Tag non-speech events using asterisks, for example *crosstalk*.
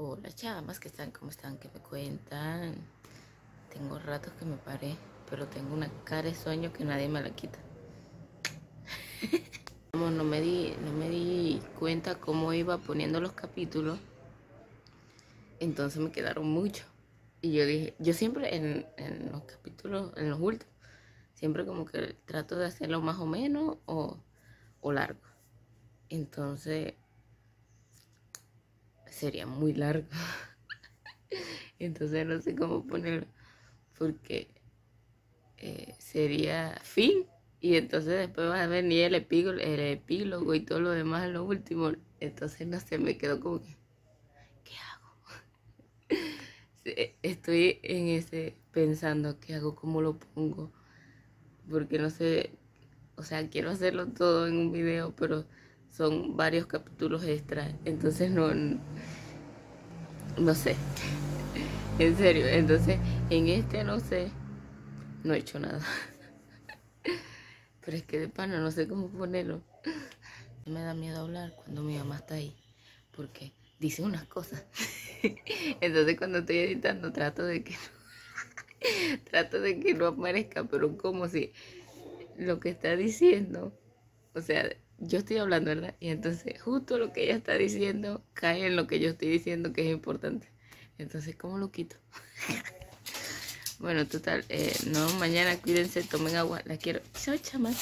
Hola chamas, ¿qué están? ¿Cómo están? ¿Qué me cuentan? Tengo ratos que me paré, pero tengo una cara de sueño que nadie me la quita. *laughs* Como no me di, no me di cuenta cómo iba poniendo los capítulos, entonces me quedaron muchos. Y yo dije, yo siempre en, en los capítulos, en los últimos, siempre como que trato de hacerlo más o menos o, o largo. Entonces sería muy largo. *laughs* Entonces no sé cómo ponerlo. Porque eh, sería fin. Y entonces después va a venir el epílogo, el epílogo y todo lo demás en lo último. Entonces no sé, me quedo como que, ¿qué hago? *laughs* Estoy en ese pensando, ¿qué hago? ¿Cómo lo pongo? Porque no sé, o sea, quiero hacerlo todo en un video, pero son varios capítulos extra. Entonces no, no sé. En serio, entonces en este no sé. No he hecho nada. Pero es que de pana no sé cómo ponerlo. Me da miedo hablar cuando mi mamá está ahí. Porque dice unas cosas. Entonces cuando estoy editando trato de que no, trato de que no aparezca, pero como si lo que está diciendo, o sea, yo estoy hablando, ¿verdad? Y entonces justo lo que ella está diciendo cae en lo que yo estoy diciendo que es importante. Entonces, ¿cómo lo quito? *laughs* bueno, total, eh, no, mañana cuídense, tomen agua, la quiero. Chao, chamas.